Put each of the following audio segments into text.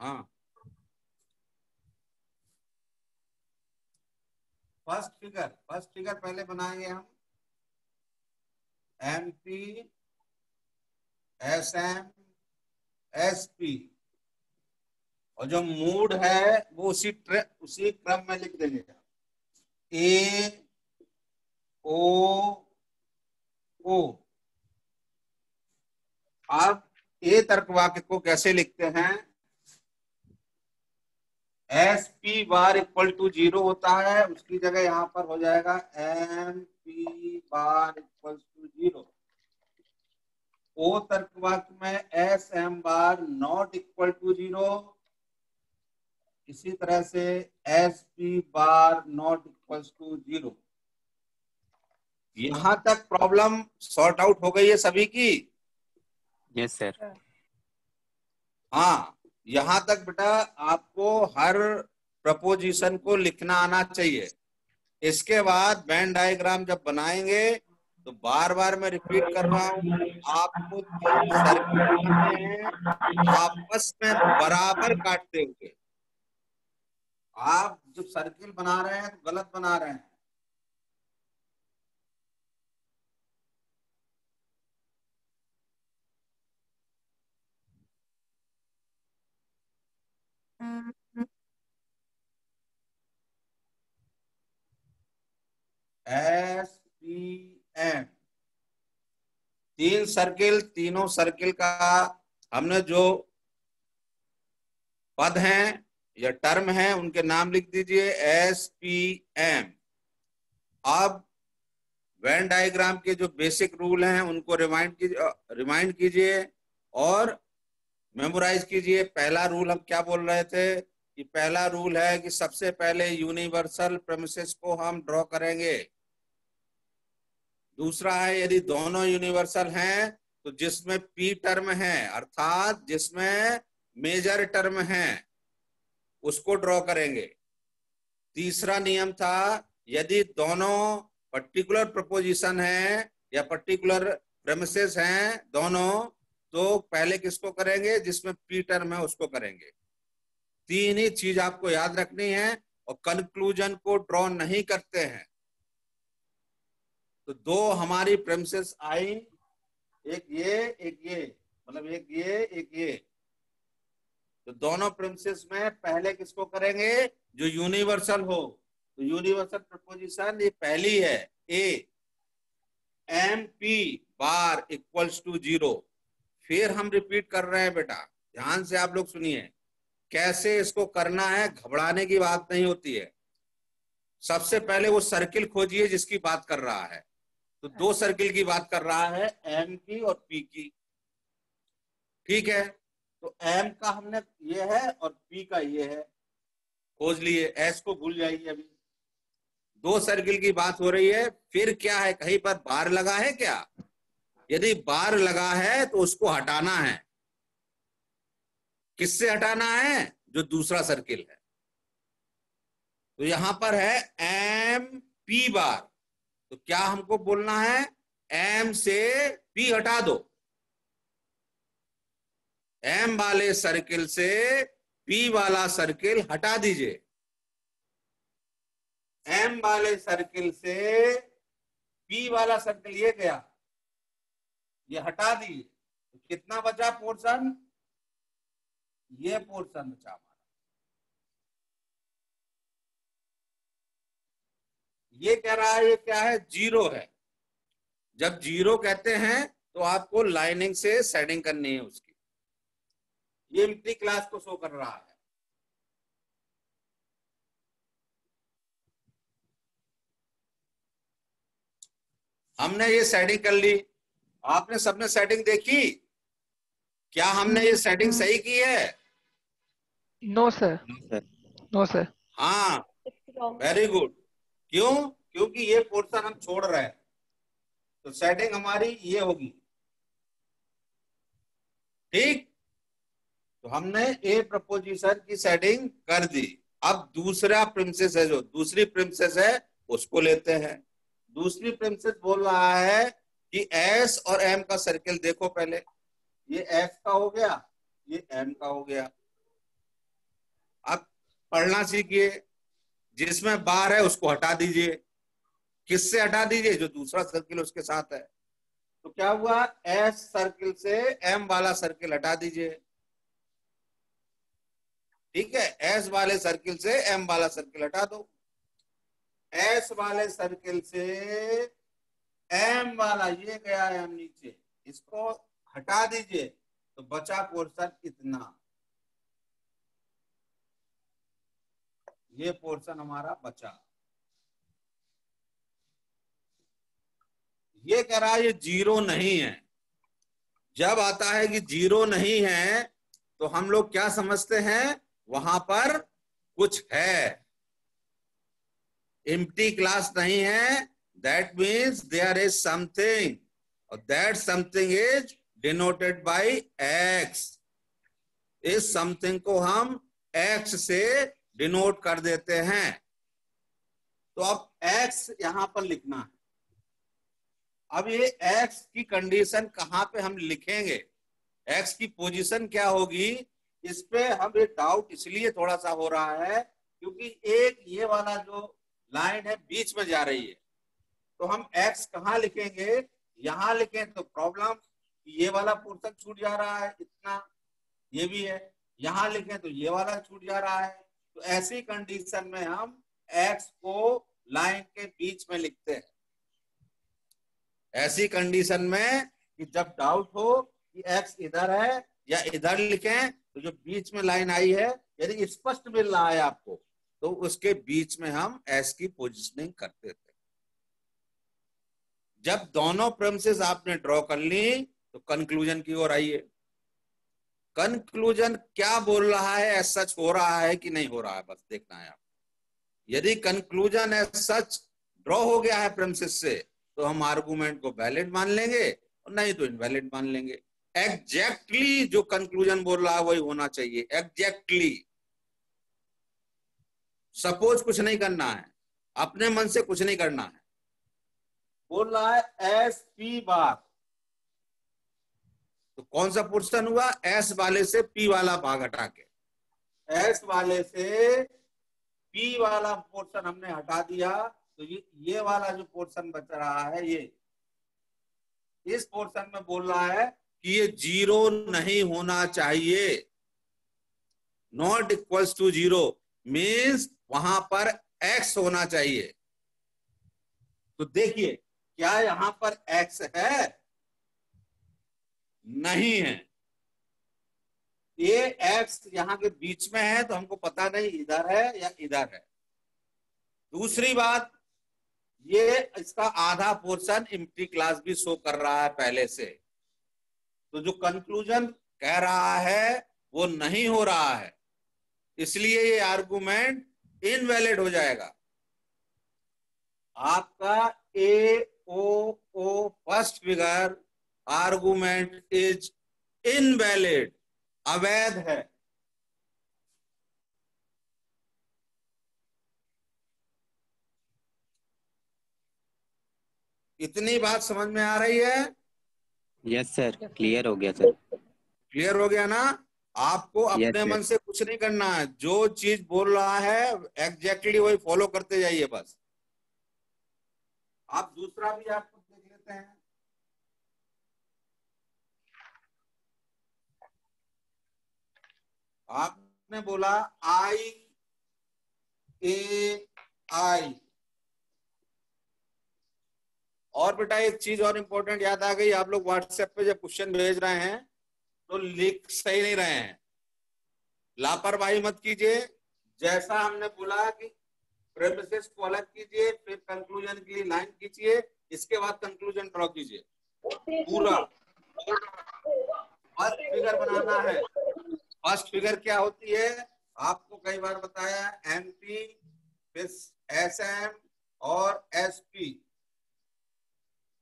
हाँ। First figure first figure पहले बनाएँगे हम। M P S M S P और जो मूड है, वो उसी उसी क्रम में लिख देंगे। ए ओ ओ आप ए तर्क वाक्य को कैसे लिखते हैं? S P bar equal to zero होता है उसकी जगह यहाँ पर हो जाएगा M P bar equal to zero O तर्क वाक्य में S M bar not equal to zero इसी तरह से S P bar not equal to zero यहाँ तक प्रॉब्लम सॉर्ट आउट हो गई है सभी की? यस सर हाँ। यहाँ तक बेटा आपको हर प्रपोजिशन को लिखना आना चाहिए। इसके बाद बैंड डायग्राम जब बनाएँगे तो बार बार मैं रिपीट कर रहा हूँ आपको आपस में बराबर काटते हुए। आप जब सर्किल बना रहे हैं तो गलत बना रहे हैं। एस पी एम तीन सर्किल तीनों सर्किल का हमने जो पद हैं या टर्म हैं, उनके नाम लिख दीजिए एस पी एम अब वैन डायग्राम के जो बेसिक रूल हैं, उनको रिमाइंड कीजिए रिमाइंड कीजिए और मेमोराइज कीजिए, पहला रूल हम क्या बोल रहे थे? कि पहला रूल है कि सबसे पहले यूनिवर्सल प्रेमिसेस को हम ड्रॉ करेंगे। दूसरा है, यदि दोनों यूनिवर्सल हैं तो जिसमें पी टर्म है, अर्थात जिसमें मेजर टर्म है, उसको ड्रॉ करेंगे। तीसरा नियम था, यदि दोनों पर्टिकुलर प्रपोजिशन है या पर्टिकुलर प्रेमिसेस हैं, दोनों तो पहले किसको करेंगे? जिसमें पी टर्म है उसको करेंगे। तीन ही चीज़ आपको याद रखनी है और कंक्लूजन को ड्रॉ नहीं करते हैं। तो दो हमारी प्रेमिसेस आई। एक ये एक ये। मतलब एक ये एक ये। तो दोनों प्रिंसेस में पहले किसको करेंगे? जो यूनिवर्सल हो। तो यूनिवर्सल प्रपोजिशन ये पहली है। A M P bar equals to zero फिर हम रिपीट कर रहे हैं बेटा। ध्यान से आप लोग सुनिए। कैसे इसको करना है, घबराने की बात नहीं होती है। सबसे पहले वो सर्किल खोजिए जिसकी बात कर रहा है। तो दो सर्किल की बात कर रहा है एम की और पी की। ठीक है? तो एम का हमने ये है और पी का ये है। खोज लिए। एस को भूल जाइए अभी। दो सर्किल की बात हो रही है। फिर क्या है? कहीं पर बार लगा है क्या? यदि बार लगा है तो उसको हटाना है। किससे हटाना है? जो दूसरा सर्किल है। तो यहाँ पर है एम पी बार। तो क्या हमको बोलना है? एम से पी हटा दो। एम वाले सर्किल से पी वाला सर्किल हटा दीजिए। एम वाले सर्किल से पी वाला सर्किल ये गया। ये हटा दिए तो कितना बचा पोर्शन? ये पोर्शन बचा हमारा। ये कह रहा है, ये क्या है? ज़ीरो है। जब ज़ीरो कहते हैं तो आपको लाइनिंग से सेटिंग करनी है उसकी। ये एम्प्टी क्लास को शो कर रहा है। हमने ये सेटिंग कर ली। आपने सबने सेटिंग देखी? क्या हमने ये सेटिंग सही की है? नो सर नो सर हाँ वेरी गुड क्यों? क्योंकि ये पोर्शन हम छोड़ रहे हैं। तो सेटिंग हमारी ये होगी। ठीक? तो हमने ए प्रपोजिशन की सेटिंग कर दी। अब दूसरा प्रिंसेस है जो। दूसरी प्रिंसेस है उसको लेते हैं। दूसरी प्रिंसेस बोल रहा है कि एस और एम का सर्किल देखो पहले। ये एस का हो गया, ये एम का हो गया। अब पढ़ना सीखिए, जिसमें बार है उसको हटा दीजिए। किससे हटा दीजिए? जो दूसरा सर्किल उसके साथ है। तो क्या हुआ? एस सर्किल से एम वाला सर्किल हटा दीजिए। ठीक है? एस वाले सर्किल से एम वाला सर्किल हटा दो। एस वाले सर्किल से एम वाला ये गया एम नीचे। इसको हटा दीजिए तो बचा पोर्शन इतना। ये पोर्शन हमारा बचा। ये कह रहा है ये ज़ीरो नहीं है। जब आता है कि ज़ीरो नहीं है तो हम लोग क्या समझते हैं? वहाँ पर कुछ है। इम्प्टी क्लास नहीं है that means there is something और that something is denoted by X इस समथिंग को हम एक्स से डिनोट कर देते हैं. तो अब एक्स यहाँ पर लिखना है। अब ये एक्स की कंडीशन कहाँ पे हम लिखेंगे? एक्स की पोजीशन क्या होगी? इस पे हम डाउट इसलिए थोड़ा सा हो रहा है क्योंकि एक ये वाला जो लाइन है बीच में जा रही है। तो हम एक्स कहाँ लिखेंगे? यहाँ लिखें तो प्रॉब्लम ये वाला पोर्सन छूट जा रहा है, इतना, ये भी है। यहाँ लिखें तो ये वाला छूट जा रहा है। तो ऐसी कंडीशन में हम एक्स को लाइन के बीच में लिखते हैं। ऐसी कंडीशन में कि जब डाउट हो कि एक्स इधर है या इधर लिखें तो जो बीच में लाइन आई है यदि स्पष्ट मिल रहा है आपको तो उसके बीच में हम एस की पोजिशनिंग करते थे। जब दोनों प्रेमिसेस आपने ड्रॉ कर ली तो कंक्लूजन की ओर आइए। कंक्लूजन क्या बोल रहा है सच हो रहा है कि नहीं हो रहा है, बस देखना है आप। यदि कंक्लूजन एज सच ड्रॉ हो गया है प्रेमिसेस से तो हम आर्गूमेंट को वैलिड मान लेंगे, और नहीं तो इनवैलिड मान लेंगे। एग्जैक्टली exactly जो कंक्लूजन बोल रहा है, वही होना चाहिए। Exactly exactly. सपोज़ कुछ नहीं करना है। अपने मन से कुछ नहीं करना है। बोल रहा है एस पी बार. तो कौन सा पोर्शन हुआ? एस वाले से पी वाला भाग हटा के एस वाले से पी वाला पोर्शन हमने हटा दिया तो ये ये वाला जो पोर्शन बच रहा है ये। इस पोर्शन में बोल रहा है कि ये ज़ीरो नहीं होना चाहिए। Not equals to zero means वहाँ पर एक्स होना चाहिए। तो देखिए क्या यहाँ पर एक्स है? नहीं है। ये एक्स यहाँ के बीच में है तो हमको पता नहीं इधर है या इधर है। दूसरी बात, ये इसका आधा पोर्शन इम्प्टी क्लास भी शो कर रहा है पहले से। तो जो कंक्लूजन कह रहा है, वो नहीं हो रहा है। इसलिए ये आर्गुमेंट इनवैलिड हो जाएगा। आपका A O O first figure argument is invalid अवैध है। इतनी बात समझ में आ रही है? यस सर क्लियर हो गया सर क्लियर हो गया ना? आपको अपने मन से कुछ नहीं करना है। जो चीज़ बोल रहा है एग्जैक्टली exactly वही फॉलो करते जाइए बस। आप दूसरा भी आपको देख लेते हैं। आपने बोला आई ए आई और बेटा एक चीज़ और इम्पोर्टेंट याद आ गई, आप लोग व्हाट्सएप पे जब क्वेश्चन भेज रहे हैं तो लिख सही नहीं रहे हैं। लापरवाही मत कीजिए, जैसा हमने बोला कि प्रेमिसेस को अलग कीजिए, फिर कंक्लूजन के लिए लाइन कीजिए इसके बाद कंक्लूजन ड्रॉ कीजिए। पूरा। फ़र्स्ट फिगर बनाना है। फ़र्स्ट फिगर क्या होती है? आपको कई बार बताया एमपी फिर एस एम और एस पी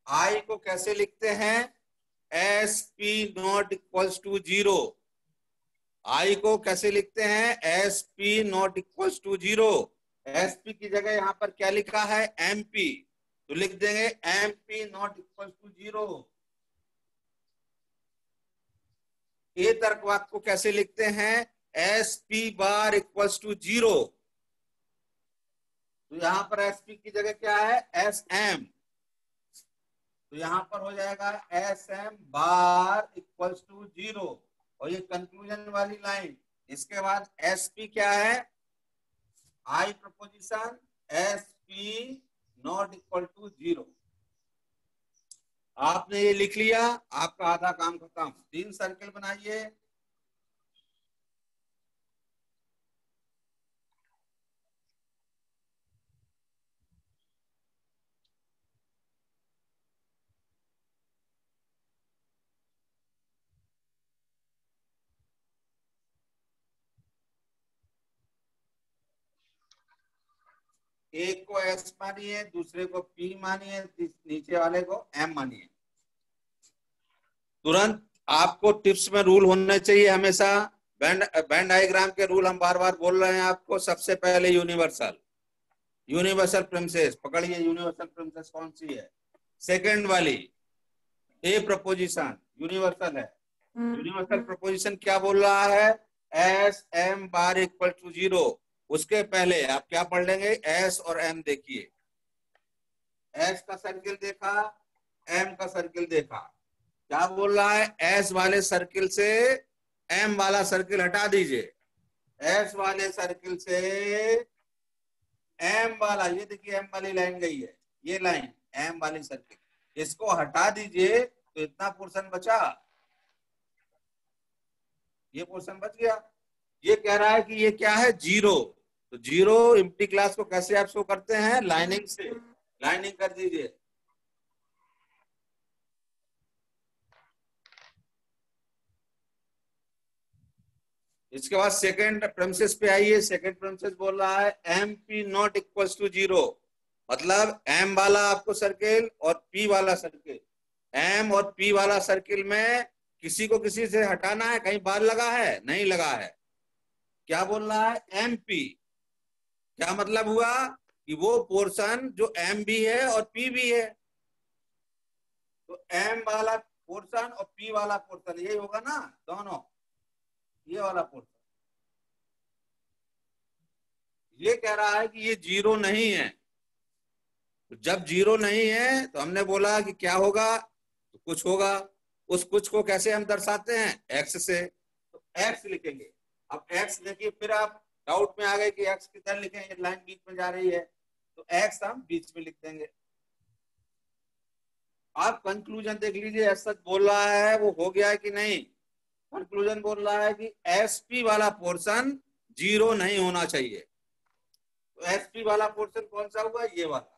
आई को कैसे लिखते हैं? S P not equals to zero I को कैसे लिखते हैं? S P not equals to zero S P की जगह यहाँ पर क्या लिखा है? एम पी तो लिख देंगे M P not equal to zero तर्कवाद को कैसे लिखते हैं? S P bar equals to zero तो यहाँ पर एस पी की जगह क्या है? एस एम तो यहाँ पर हो जाएगा S M bar equals to zero और ये कंक्लूजन वाली लाइन इसके बाद एस पी क्या है? Proposition S P not equal to zero आपने ये लिख लिया, आपका आधा काम खत्म। तीन सर्कल बनाइए। एक को एस मानिए दूसरे को पी मानिए नीचे वाले को एम मानिए। तुरंत आपको टिप्स में रूल होने चाहिए हमेशा। बैंड बैंड डायग्राम के रूल हम बार बार बोल रहे हैं आपको। सबसे पहले यूनिवर्सल यूनिवर्सल प्रिंसेस पकड़िए यूनिवर्सल प्रिंसेस कौन सी है? सेकंड वाली। ए प्रपोजिशन यूनिवर्सल है। यूनिवर्सल प्रपोजिशन क्या बोल रहा है? S M bar equal to zero उसके पहले आप क्या पढ़ लेंगे? एस और एम देखिए। एस का सर्किल देखा एम का सर्किल देखा। क्या बोल रहा है? एस वाले सर्किल से एम वाला सर्किल हटा दीजिए। एस वाले सर्किल से एम वाला, ये देखिए एम वाली लाइन गई है। ये लाइन एम वाली सर्किल इसको हटा दीजिए तो इतना पोर्शन बचा। ये पोर्शन बच गया। ये कह रहा है कि ये क्या है? ज़ीरो तो ज़ीरो इम्प्टी क्लास को कैसे आप शो करते हैं? लाइनिंग से. लाइनिंग कर दीजिए। इसके बाद सेकंड प्रेमिसेस पे आइए। सेकंड प्रेमिसेस बोल रहा है M P not equal to zero मतलब एम वाला आपको सर्किल और पी वाला सर्किल एम और पी वाला सर्किल में किसी को किसी से हटाना है? कहीं बार लगा है? नहीं लगा है। क्या बोल रहा है? एम पी क्या मतलब हुआ? कि वो पोर्शन जो एम भी है और पी भी है। तो एम वाला पोर्शन और पी वाला पोर्शन यही होगा ना? दोनों। ये वाला पोर्शन ये कह रहा है कि ये ज़ीरो नहीं है। तो जब ज़ीरो नहीं है तो हमने बोला कि क्या होगा? तो कुछ होगा। उस कुछ को कैसे हम दर्शाते हैं? एक्स से। तो एक्स लिखेंगे। अब एक्स देखिए, फिर आप डाउट में आ गए कि एक्स किधर लिखेंगे लाइन बीच में जा रही है। तो एक्स हम बीच में लिख देंगे। आप कंक्लूजन देख लीजिए ऐसा बोल रहा है, वो हो गया है कि नहीं? कंक्लूजन बोल रहा है कि एसपी वाला पोर्शन ज़ीरो नहीं होना चाहिए। तो एसपी वाला पोर्शन कौन सा हुआ? ये वाला।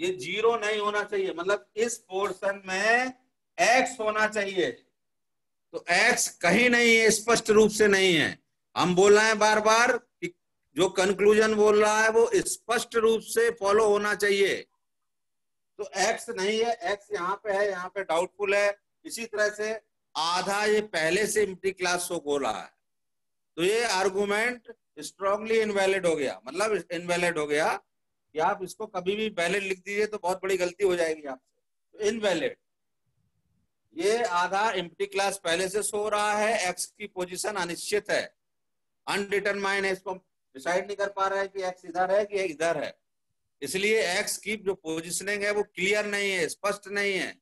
ये ज़ीरो नहीं होना चाहिए। मतलब इस पोर्शन में एक्स होना चाहिए। तो एक्स कहीं नहीं है, स्पष्ट रूप से नहीं है। हम बोल रहे हैं बार बार कि जो कंक्लूजन बोल रहा है, वो स्पष्ट रूप से फॉलो होना चाहिए। तो एक्स नहीं है एक्स यहाँ पे है, यहाँ पे डाउटफुल है। इसी तरह से आधा ये पहले से इम्प्टी क्लास शो हो रहा है। तो ये आर्गुमेंट स्ट्रांगली इनवैलिड हो गया। मतलब इनवैलिड हो गया कि आप इसको कभी भी वैलिड लिख दीजिए तो बहुत बड़ी गलती हो जाएगी आपसे। तो इनवैलिड ये आधा इम्प्टी क्लास पहले से सो रहा है एक्स की पोजीशन अनिश्चित है। अनडिटरमाइन है इसको डिसाइड नहीं कर पा रहा है कि एक्स इधर है कि इधर है। इसलिए एक्स की जो पोजिशनिंग है, वो क्लियर नहीं है, स्पष्ट नहीं है।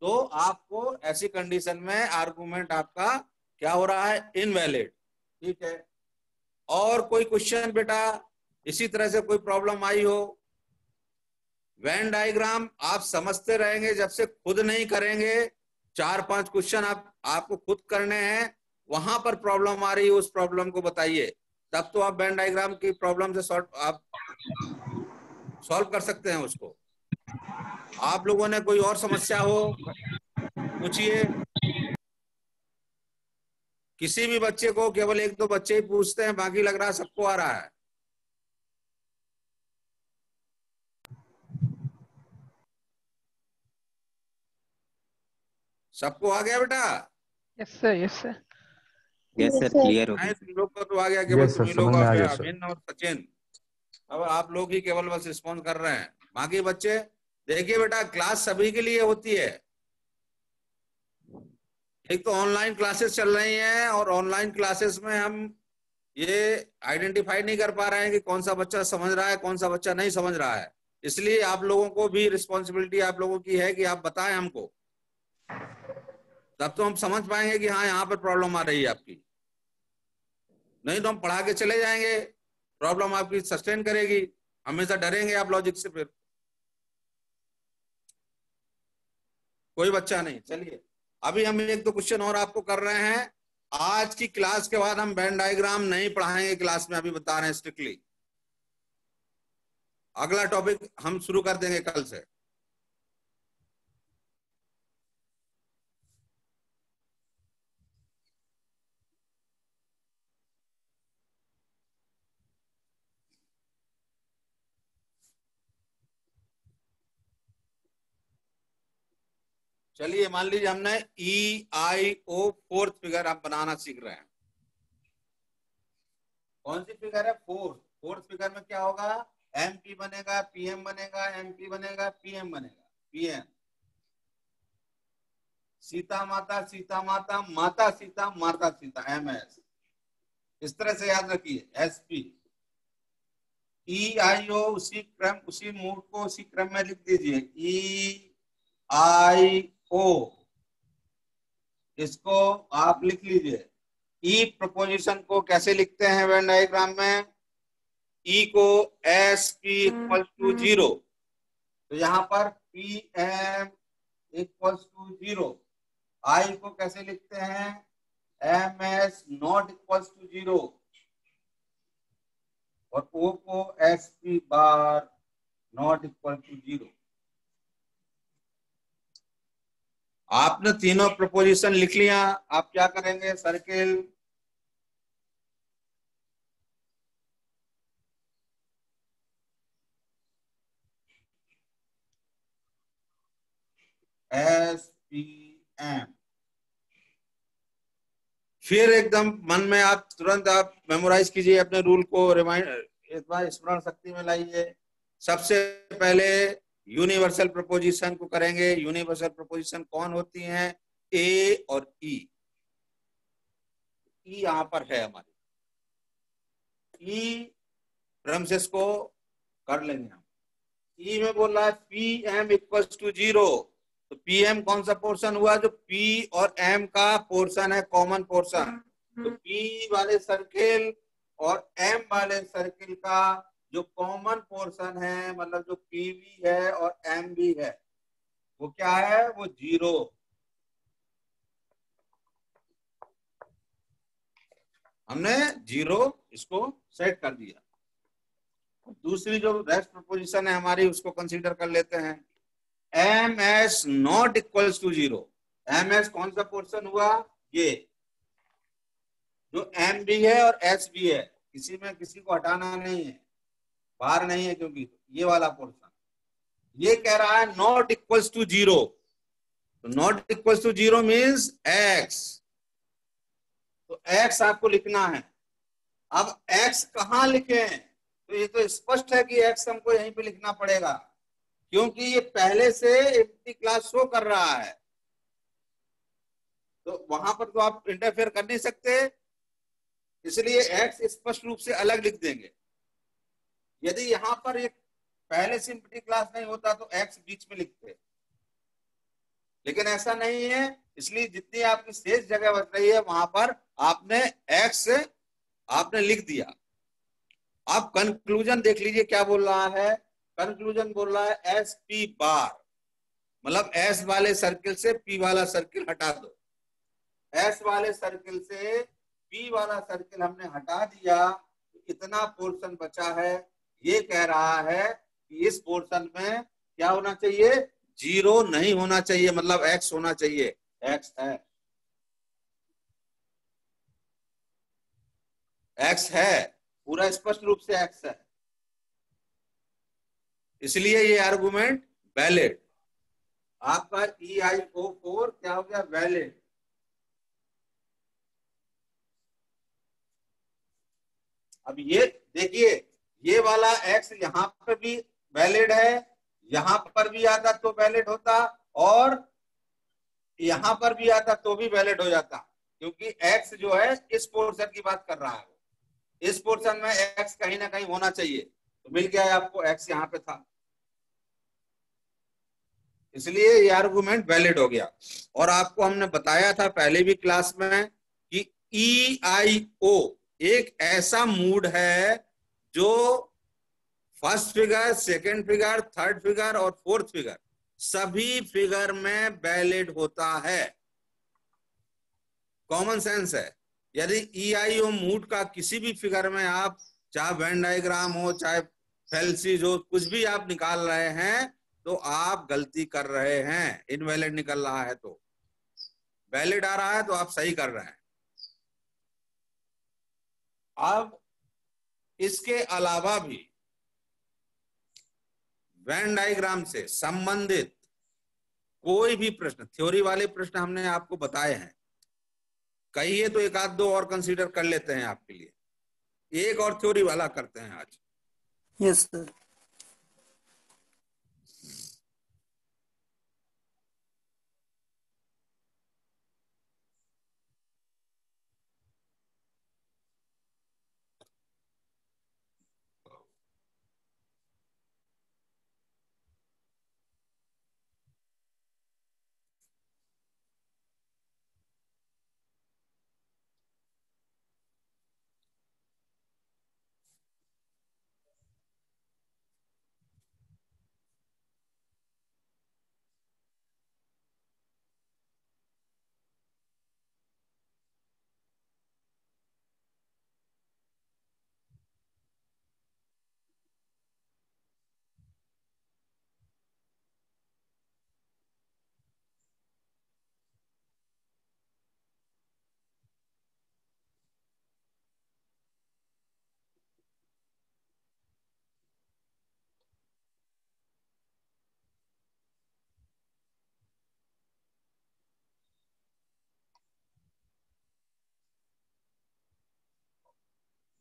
तो आपको ऐसी कंडीशन में आर्गूमेंट आपका क्या हो रहा है? इनवैलिड ठीक है? और कोई क्वेश्चन बेटा? इसी तरह से कोई प्रॉब्लम आई हो वैन डायग्राम आप समझते रहेंगे, जब से खुद नहीं करेंगे, चार पाँच क्वेश्चन आप, आपको खुद करने हैं, वहाँ पर प्रॉब्लम आ रही है, उस प्रॉब्लम को बताइए। तब तो आप बैंड डायग्राम की प्रॉब्लम से सॉल्व आप सॉल्व कर सकते हैं उसको। आप लोगों ने कोई और समस्या हो, पूछिए। किसी भी बच्चे को केवल एक दो बच्चे ही पूछते हैं, बाकी लग रहा है सबको आ रहा है। सबको आ गया बेटा? Yes sir yes sir yes sir clear हो गया। तुम लोग को तो आ गया केवल Yes, तुम ही लोग आ गया गया, और सचिन। अब आप लोग ही केवल बस रिस्पॉन्ड कर रहे हैं। बाकी बच्चे देखिए बेटा क्लास सभी के लिए होती है। एक तो ऑनलाइन क्लासेस चल रही हैं और ऑनलाइन क्लासेस में हम ये आइडेंटिफाई नहीं कर पा रहे हैं कि कौन सा बच्चा समझ रहा है कौन सा बच्चा नहीं समझ रहा है। इसलिए आप लोगों को भी रिस्पॉन्सिबिलिटी आप लोगों की है कि आप बताएँ हमको। तब तो हम समझ पाएँगे कि हाँ यहाँ पर प्रॉब्लम आ रही है आपकी। नहीं तो हम पढ़ा के चले जाएँगे। प्रॉब्लम आपकी सस्टेन करेगी। हमेशा डरेंगे आप लॉजिक से फिर। कोई बच्चा नहीं। चलिए। अभी हम एक दो क्वेश्चन और आपको कर रहे हैं। आज की क्लास के बाद हम बैंड डायग्राम नहीं पढ़ाएँगे क्लास में, अभी बता रहे हैं स्ट्रिक्टली अगला टॉपिक हम शुरू कर देंगे कल से। चलिए, मान लीजिए हमने ई आई ओ फोर्थ फिगर आप बनाना सीख रहे हैं। कौन सी फिगर है? फोर्थ फोर्थ फिगर में क्या होगा? एम पी बनेगा पीएम बनेगा एम पी बनेगा पीएम बनेगा। पीएम सीता माता सीता माता माता सीता माता सीता एम एस इस तरह से याद रखिए एस पी ई आई ओ उसी क्रम, उसी मूड को उसी क्रम में लिख दीजिए। ई आई ओ इसको आप लिख लीजिए। ई प्रपोजिशन को कैसे लिखते हैं वेन डायग्राम में? ई को S P equal to zero तो यहाँ पर P M equal to zero I को कैसे लिखते हैं? M S not equal to zero और ओ को S P bar not equal to zero आपने तीनों प्रपोजिशन लिख लिया, आप क्या करेंगे? सर्किल एस पी एम फिर एकदम मन में आप तुरंत आप मेमोराइज कीजिए अपने रूल को रिमाइंड स्मरण शक्ति में लाइए। सबसे पहले यूनिवर्सल प्रपोजिशन को करेंगे। यूनिवर्सल प्रपोजिशन कौन होती है? ए और ई. ई यहाँ पर है हमारी। ई प्रमसेस को कर लेंगे हम। ई में बोल रहा है P M equal to zero तो पी एम कौन सा पोर्शन हुआ? जो पी और एम का पोर्शन है कॉमन पोर्शन तो पी वाले सर्किल और एम वाले सर्किल का जो कॉमन पोर्शन है मतलब जो पीवी है और एम भी है, वो क्या है? वो ज़ीरो हमने ज़ीरो इसको सेट कर दिया। दूसरी जो रेस्ट प्रपोजिशन है हमारी, उसको कंसीडर कर लेते हैं। M S not equals to zero M S कौन सा पोर्शन हुआ? ये। जो एम भी है और एस भी है, किसी में किसी को हटाना नहीं है। बाहर नहीं है क्योंकि ये वाला पोर्शन ये कह रहा है नॉट इक्वल्स टू ज़ीरो तो not equals to zero means X तो एक्स आपको लिखना है। अब एक्स कहा लिखे तो ये तो स्पष्ट है कि एक्स हमको यहीं पे लिखना पड़ेगा। क्योंकि ये पहले से एम्प्टी क्लास शो कर रहा है। तो वहाँ पर तो आप इंटरफेयर कर नहीं सकते। इसलिए एक्स स्पष्ट रूप से अलग लिख देंगे। यदि यहाँ पर एक पहले सिंपटी क्लास नहीं होता तो एक्स बीच में लिखते लेकिन ऐसा नहीं है, इसलिए जितनी आपकी शेष जगह बच रही है, वहाँ पर आपने एक्स आपने लिख दिया। आप कंक्लूजन देख लीजिए क्या बोल रहा है। कंक्लूजन बोल रहा है एस पी बार मतलब एस वाले सर्किल से पी वाला सर्किल हटा दो। एस वाले सर्किल से पी वाला सर्किल हमने हटा दिया। इतना पोर्शन बचा है। ये कह रहा है कि इस पोर्शन में क्या होना चाहिए? ज़ीरो नहीं होना चाहिए मतलब एक्स होना चाहिए। एक्स है। एक्स है। पूरा स्पष्ट रूप से एक्स है। इसलिए ये आर्गुमेंट वैलिड आपका ई आई ओ फोर क्या हो गया? वैलिड अब ये देखिए ये वाला एक्स यहाँ पर भी वैलिड है, यहाँ पर भी आता तो वैलिड होता और यहाँ पर भी आता तो भी वैलिड हो जाता, क्योंकि एक्स जो है, इस पोर्शन की बात कर रहा है। इस पोर्शन में एक्स कहीं ना कहीं होना चाहिए। तो मिल गया है आपको एक्स यहाँ पे था। इसलिए ये आर्गुमेंट वैलिड हो गया। और आपको हमने बताया था पहले भी क्लास में कि ई आई ओ एक ऐसा मूड है जो first figure second figure third figure और फोर्थ फिगर सभी फिगर में वैलिड होता है। कॉमन सेंस है। यदि ई आई ओ मूड का किसी भी फिगर में आप, चाहे वेन डायग्राम हो, चाहे फेल्सिस हो, कुछ भी आप निकाल रहे हैं तो आप गलती कर रहे हैं। इनवैलिड निकल रहा है तो। वैलिड आ रहा है तो आप सही कर रहे हैं। अब इसके अलावा भी वैन डायग्राम से संबंधित कोई भी प्रश्न थ्योरी वाले प्रश्न हमने आपको बताए हैं। कहिए तो एक आध दो और कंसीडर कर लेते हैं आपके लिए। एक और थ्योरी वाला करते हैं आज। यस yes, सर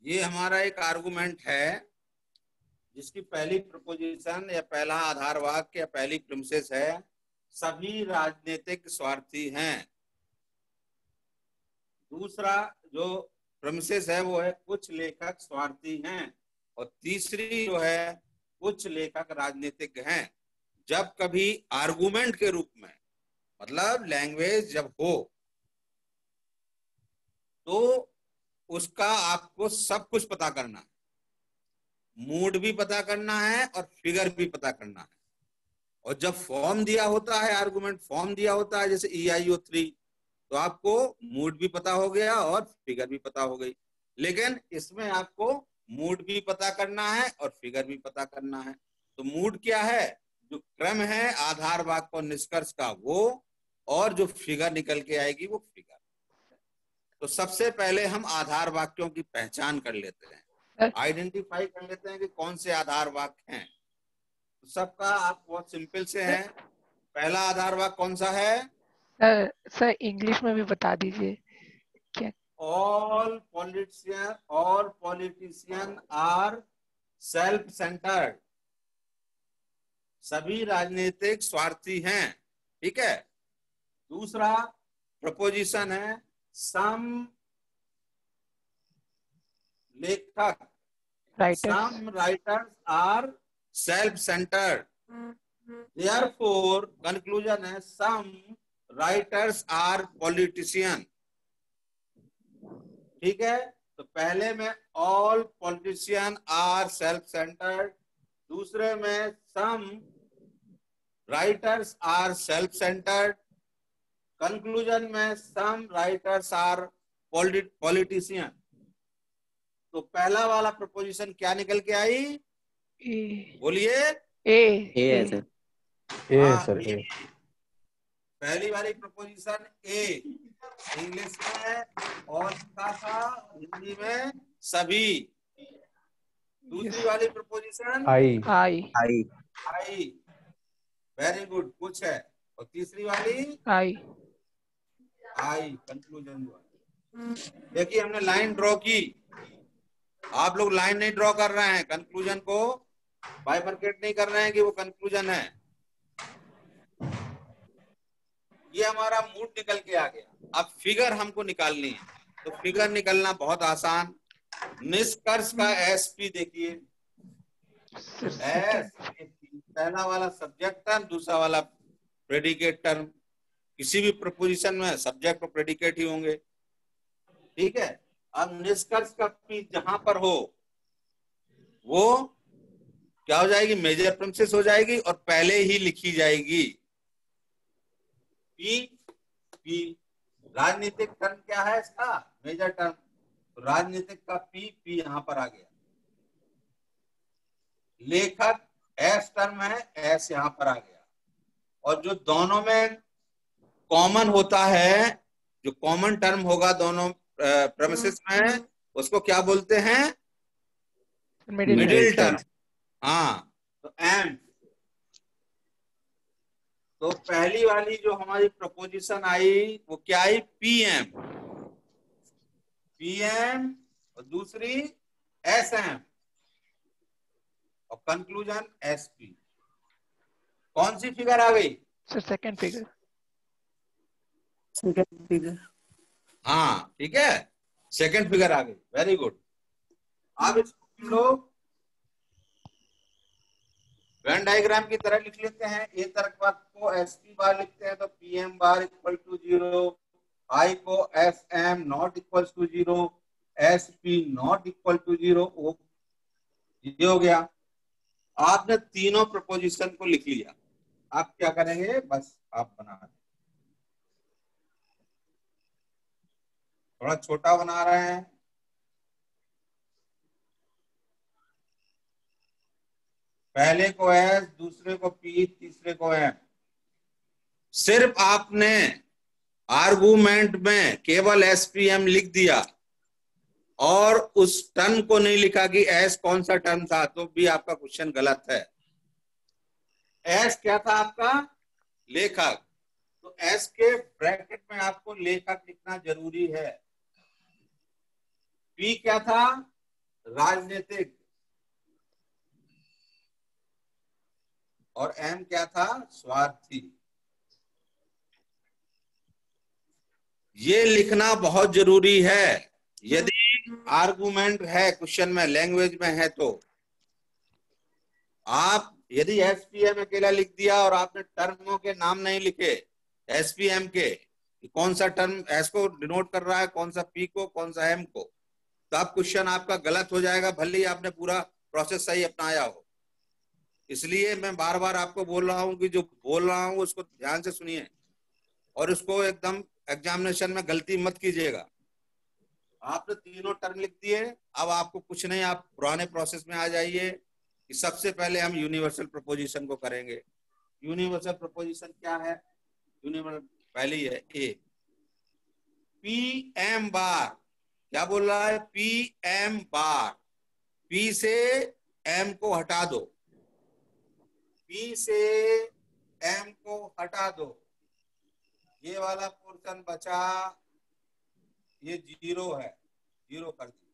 ये हमारा एक आर्गुमेंट है, जिसकी पहली प्रपोजिशन या पहला आधार वाक्य या पहली प्रिंसेस है, सभी राजनीतिक स्वार्थी हैं। दूसरा जो प्रमिसेस है, वो है कुछ लेखक स्वार्थी हैं, और तीसरी जो है, कुछ लेखक राजनीतिक हैं। जब कभी आर्गुमेंट के रूप में मतलब लैंग्वेज जब हो तो उसका आपको सब कुछ पता करना है। मूड भी पता करना है और फिगर भी पता करना है। और जब फॉर्म दिया होता है, आर्गुमेंट फॉर्म दिया होता है, जैसे ई आई ओ थ्री तो आपको मूड भी पता हो गया और फिगर भी पता हो गई। लेकिन इसमें आपको मूड भी पता करना है और फिगर भी पता करना है। तो मूड क्या है? जो क्रम है, आधार वाक्य और निष्कर्ष का, वो और जो फिगर निकल के आएगी, वो फिगर। तो सबसे पहले हम आधार वाक्यों की पहचान कर लेते हैं। आइडेंटिफाई कर लेते हैं कि कौन से आधार वाक्य हैं। तो सबका आप बहुत सिंपल से हैं। पहला आधार वाक्य कौन सा है? सर सर इंग्लिश में भी बता दीजिए। क्या? All politician all politician are self centred सभी राजनीतिक स्वार्थी हैं। ठीक है? दूसरा प्रपोजिशन है सम लेखक writer some writers are self-centered therefore conclusion है some writers are politician ठीक है तो पहले में all politician are self-centered दूसरे में some writers are self-centered conclusion में सम राइटर्स आर पॉलिटिशियन तो पहला वाला प्रपोजिशन क्या निकल के आई? बोलिए। ए। ए है सर। ए हाँ, सर। ए। पहली वाली प्रपोजिशन ए इंग्लिश में और था हिंदी में सभी। दूसरी वाली proposition I I I I very good कुछ है। और तीसरी वाली? आई आई कंक्लूजन देखिए हमने लाइन ड्रॉ की। आप लोग लाइन नहीं ड्रॉ कर रहे हैं। कंक्लूजन को बाइफरकेट नहीं कर रहे हैं कि वो कंक्लूजन है। ये हमारा मूड निकल के आ गया। अब फिगर हमको निकालनी है। तो फिगर निकलना बहुत आसान। निष्कर्ष का एस पी देखिए। एस पहला वाला सब्जेक्ट टर्म दूसरा वाला प्रेडिकेट टर्म किसी भी प्रपोजिशन में सब्जेक्ट और प्रेडिकेट ही होंगे। ठीक है? अब निष्कर्ष का पी जहाँ पर हो, वो क्या हो जाएगी? मेजर प्रिंसेस हो जाएगी और पहले ही लिखी जाएगी। पी पी राजनीतिक टर्म क्या है इसका? मेजर टर्म तो राजनीतिक का पी पी यहाँ पर आ गया। लेखक एस टर्म है एस यहाँ पर आ गया। और जो दोनों में कॉमन होता है जो कॉमन टर्म होगा दोनों प्रेमिसेस में उसको क्या बोलते हैं? मिडिल टर्म हाँ तो एंड तो पहली वाली जो हमारी प्रपोजिशन आई वो क्या आई? पीएम पीएम और दूसरी एस एम और कंक्लूजन एस पी कौन सी फिगर आ गई? सर सेकंड फिगर हाँ ठीक है? सेकंड फिगर आ गई। वेरी गुड अब इसको लोग वेन डायग्राम की तरह लिख लेते हैं। ए तर्कवाद को एस पी बार लिखते हैं तो P M bar equal to zero I को S M not equal to zero S P not equal to zero ये हो गया। आपने तीनों प्रपोजिशन को लिख लिया। आप क्या करेंगे? बस आप बना थोड़ा छोटा बना रहे हैं। पहले को एस दूसरे को पी, तीसरे को एम। सिर्फ़ आपने आर्गुमेंट में केवल एस पी एम लिख दिया और उस टर्म को नहीं लिखा कि एस कौन सा टर्म था तो भी आपका क्वेश्चन गलत है। एस क्या था आपका? लेखक। तो एस के ब्रैकेट में आपको लेखक लिखना ज़रूरी है। पी क्या था? राजनीतिक। और एम क्या था? स्वार्थी। ये लिखना बहुत ज़रूरी है। यदि आर्गुमेंट है, क्वेश्चन में, लैंग्वेज में है तो। आप यदि एसपीएम अकेला लिख दिया और आपने टर्मों के नाम नहीं लिखे, एसपीएम के कौन सा टर्म एस को डिनोट कर रहा है, कौन सा पी को, कौन सा एम को। तो आप क्वेश्चन आपका गलत हो जाएगा, भले ही आपने पूरा प्रोसेस सही अपनाया हो। इसलिए मैं बार बार आपको बोल रहा हूँ कि जो बोल रहा हूँ, उसको ध्यान से सुनिए और उसको एकदम एग्जामिनेशन में गलती मत कीजिएगा। आपने तीनों टर्म लिख दिए, अब आपको कुछ नहीं, आप पुराने प्रोसेस में आ जाइए कि सबसे पहले हम यूनिवर्सल प्रपोजिशन को करेंगे। यूनिवर्सल प्रपोजिशन क्या है? यूनिवर्सल पहली है ए पी एम बार क्या बोल रहा है? पी एम बार पी से एम को हटा दो। पी से एम को हटा दो। ये वाला पोर्शन बचा। ये ज़ीरो है। ज़ीरो कर दीजिए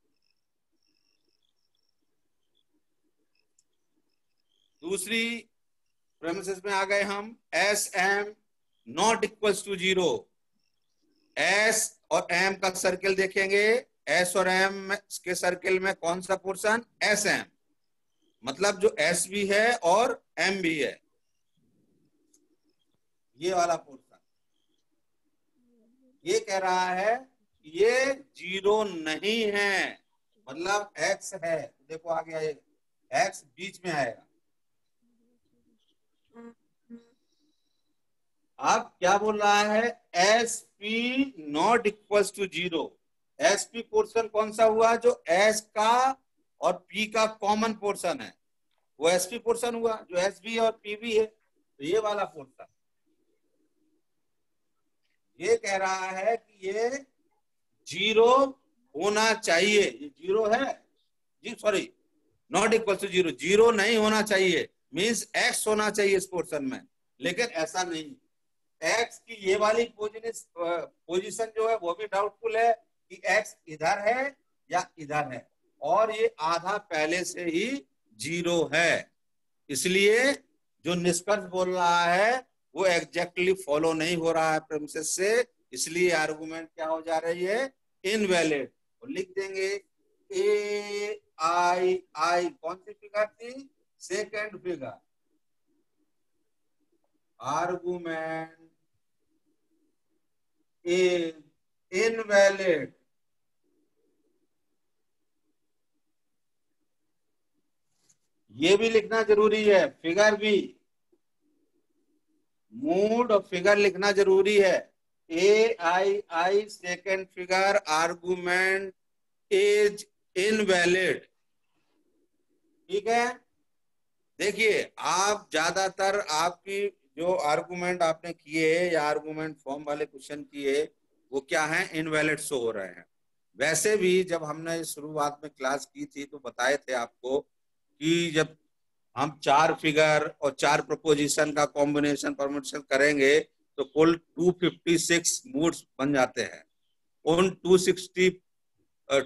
दूसरी प्रेमिसेस में आ गए हम। S M not equals to zero S और एम का सर्किल देखेंगे। एस और एम के सर्किल में कौन सा पोर्शन एस एम मतलब जो एस भी है और एम भी है। ये वाला पोर्शन ये कह रहा है ये ज़ीरो नहीं है। मतलब एक्स है। देखो आ गया ये एक्स बीच में आएगा। अब क्या बोल रहा है? S P not equal to zero S P portion कौन सा हुआ? जो एस का और पी का कॉमन पोर्शन है। वो एस पी पोर्सन हुआ, जो एस बी और पी भी है तो ये वाला पोर्शन ये कह रहा है कि ये ज़ीरो होना चाहिए। ये ज़ीरो है? जी sorry not equal to zero zero नहीं होना चाहिए। मीन्स एक्स होना चाहिए इस पोर्शन में। लेकिन ऐसा नहीं। एक्स की ये वाली पोजीशन जो है वो भी डाउटफुल है कि एक्स इधर है या इधर है। और ये आधा पहले से ही ज़ीरो है। इसलिए जो निष्कर्ष बोल रहा है, वो एग्जैक्टली फॉलो नहीं हो रहा है प्रेमिसेस से। इसलिए आर्गुमेंट क्या हो जा रही है? इनवैलिड और लिख देंगे ए आई आई कौन सी फिगर थी? Second figure argument is invalid ये भी लिखना ज़रूरी है, फिगर भी। मूड और फिगर लिखना ज़रूरी है। A I I second figure argument is invalid ठीक है? देखिए, आप ज़्यादातर आपकी जो आर्गुमेंट आपने किए या आर्गुमेंट फॉर्म वाले क्वेश्चन किए, वो क्या है? इनवैलिड शो हो रहे हैं। वैसे भी जब हमने शुरुआत में क्लास की थी तो बताए थे आपको कि जब हम चार फिगर और चार प्रपोजिशन का कॉम्बिनेशन परमिशन करेंगे तो कुल 256 मूड्स बन जाते हैं। उन 260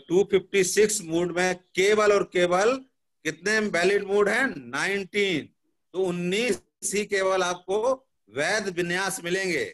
256 मूड में केवल और केवल कितने वैलिड मूड हैं? 19 तो 19 ही केवल आपको वैध विन्यास मिलेंगे।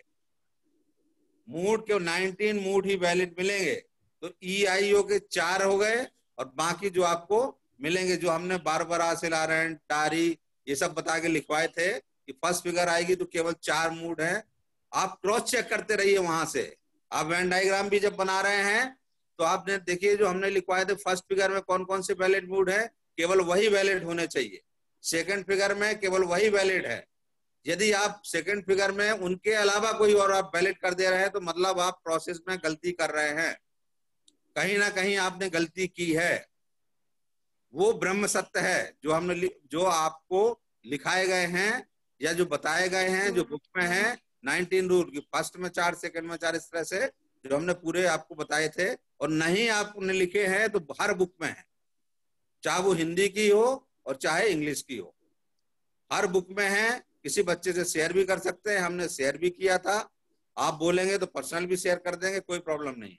मूड के 19 मूड ही वैलिड मिलेंगे। तो ई आई ओ के चार हो गए और बाकी जो आपको मिलेंगे, जो हमने बार बार आसिलारेंट टारी, ये सब बता के लिखवाए थे कि फ़र्स्ट फिगर आएगी तो केवल चार मूड है। आप क्रॉस चेक करते रहिए वहाँ से। आप वैन डायग्राम भी जब बना रहे हैं तो आपने देखिए जो हमने लिखवाए थे, फ़र्स्ट फिगर में कौन कौन से वैलिड मूड है, केवल वही वैलिड होने चाहिए। सेकंड फिगर में केवल वही वैलिड है। यदि आप सेकंड फिगर में उनके अलावा कोई और आप वैलिड कर दे रहे हैं तो मतलब आप प्रोसेस में गलती कर रहे हैं। कहीं ना कहीं आपने गलती की है। वो ब्रह्म सत्य है, जो हमने जो आपको लिखाए गए हैं, या जो बताए गए हैं, जो बुक में है, नाइनटीन रूल की फ़र्स्ट में चार, सेकंड में चार, इस तरह से जो हमने पूरे आपको बताए थे, और नहीं आपने लिखे हैं तो हर बुक में है। चाहे वो हिंदी की हो और चाहे इंग्लिश की हो। हर बुक में है, किसी बच्चे से शेयर भी कर सकते हैं, हमने शेयर भी किया था। आप बोलेंगे तो पर्सनल भी शेयर कर देंगे, कोई प्रॉब्लम नहीं।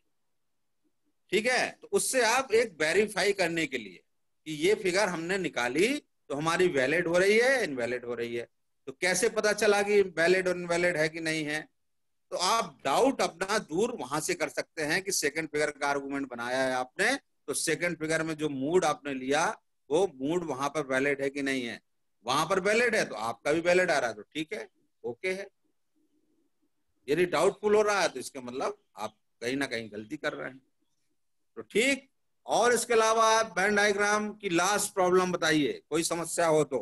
ठीक है? तो उससे आप एक वेरीफाई करने के लिए कि ये फिगर हमने निकाली तो हमारी वैलिड हो रही है इनवैलिड हो रही है। तो कैसे पता चला कि वैलिड और इनवैलिड है कि नहीं है? तो आप डाउट अपना दूर वहाँ से कर सकते हैं कि सेकंड फिगर का आर्गुमेंट बनाया है आपने। तो सेकंड फिगर में जो मूड आपने लिया वो मूड वहाँ पर वैलिड है कि नहीं है? वहाँ पर वैलिड है तो आपका भी वैलिड आ रहा है तो ठीक है ओके है। यदि डाउटफुल हो रहा है तो इसका मतलब आप कहीं ना कहीं गलती कर रहे हैं। तो ठीक और इसके अलावा बैंड डायग्राम की लास्ट प्रॉब्लम बताइए कोई समस्या हो तो।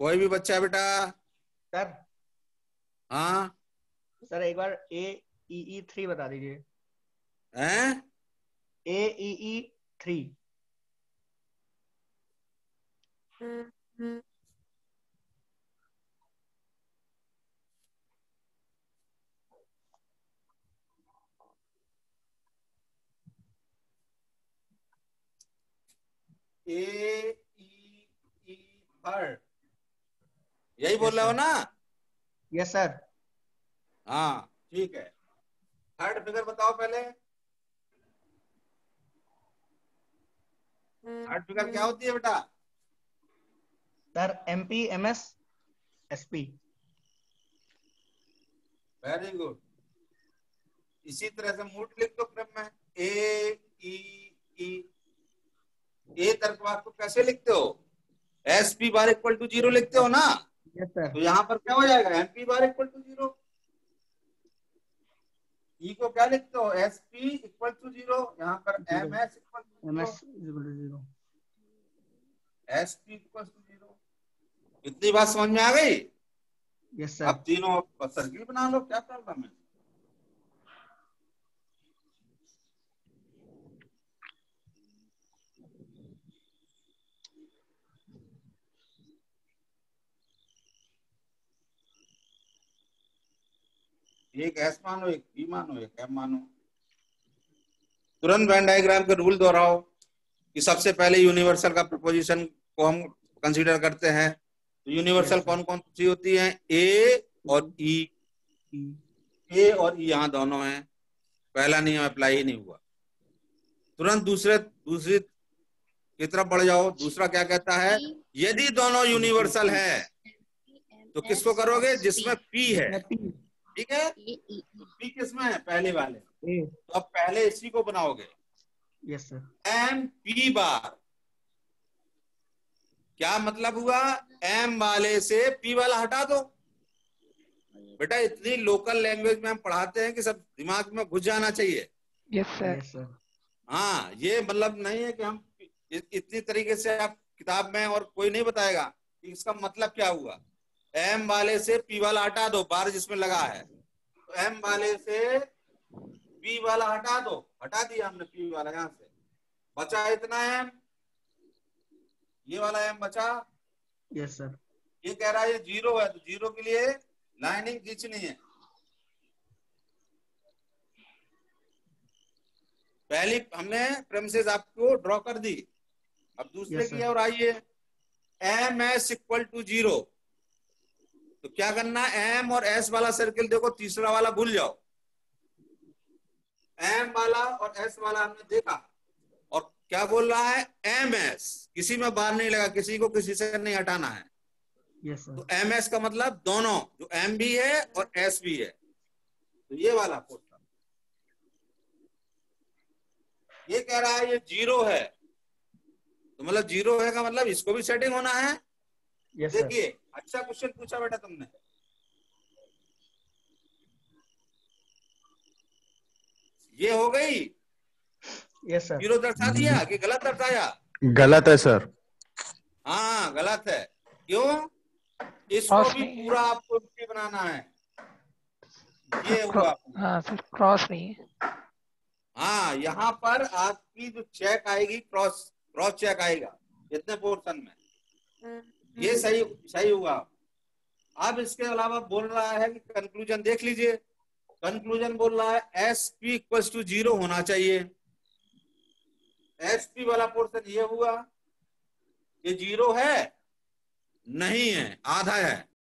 कोई भी बच्चा बेटा? सर हाँ? सर एक बार ए ई थ्री बता दीजिए। ए ई थ्री ए ई यही बोल रहे हो ना? यस सर हाँ। ठीक है। थर्ड फिगर बताओ पहले। थर्ड फिगर क्या होती है बेटा? Sir M P M S S P very good इसी तरह से मूड लिख दो क्रम में। ए ई ई ए तर्कवाद को कैसे लिखते हो? S P bar equal to zero लिखते हो ना? यस सर तो यहाँ पर क्या हो जाएगा? M P bar equal to zero E को क्या लिखते हो? S P equal to zero यहाँ पर M S equal to zero S P equal to zero इतनी बात समझ में आ गई? यस सर अब तीनों सर्किल बना लो क्या प्रॉब्लम है? एक एस मानो एक बी मानो एक एम मानो। तुरंत वेन डायग्राम के रूल दोहराओ कि सबसे पहले यूनिवर्सल का प्रपोजिशन को हम कंसीडर करते हैं। तो यूनिवर्सल कौन कौन सी होती है? ए और ई ए और ई यहाँ दोनों हैं। पहला नियम अप्लाई ही नहीं हुआ। तुरंत दूसरे दूसरी की तरफ़ बढ़ जाओ। दूसरा क्या कहता है? यदि दोनों यूनिवर्सल है तो किसको करोगे? जिसमें पी है। ठीक है? पी किसमें है पहले वाले। तो अब पहले इसी को बनाओगे। Yes sir M P bar क्या मतलब हुआ? एम वाले से पी वाला हटा दो। बेटा इतनी लोकल लैंग्वेज में हम पढ़ाते हैं कि सब दिमाग में घुस जाना चाहिए। यस सर हाँ ये मतलब नहीं है कि हम इतनी तरीके से आप किताब में और कोई नहीं बताएगा कि इसका मतलब क्या हुआ। एम वाले से पी वाला हटा दो बार जिसमें लगा है। तो एम वाले से पी वाला हटा दो। हटा दिया हमने पी वाला यहाँ से। बचा इतना एम ये वाला एम बचा? यस सर ये कह रहा है ये ज़ीरो है तो ज़ीरो के लिए लाइनिंग खींचनी है। पहली हमने प्रेमिसेस आपको ड्रॉ कर दी। अब दूसरे Yes, की और आइए। M S equal to zero तो क्या करना एम और एस वाला सर्किल देखो तीसरा वाला भूल जाओ। एम वाला और एस वाला हमने देखा। और क्या बोल रहा है? एम एस किसी में बाहर नहीं लगा किसी को किसी से नहीं हटाना है। सर तो एम एस का मतलब दोनों जो एम भी है और एस भी है। तो ये वाला पोर्शन ये कह रहा है ये ज़ीरो है। तो मतलब ज़ीरो है का मतलब इसको भी सेटिंग होना है। यस सर देखिए अच्छा क्वेश्चन पूछा बेटा तुमने। ये हो गई? यस सर ज़ीरो दर्शा दिया कि गलत दर्शाया? गलत है सर। हाँ गलत है। क्यों? इसको भी पूरा आपको बनाना है। ये हुआ हाँ सर क्रॉस नहीं है। हाँ यहाँ पर आपकी जो चेक आएगी क्रॉस क्रॉस चेक आएगा इतने पोर्शन में। ये सही सही हुआ। अब इसके अलावा बोल रहा है कि कंक्लूजन देख लीजिए। कंक्लूजन बोल रहा है S P equal to zero होना चाहिए। एस पी वाला पोर्शन ये हुआ ये ज़ीरो है नहीं है आधा है।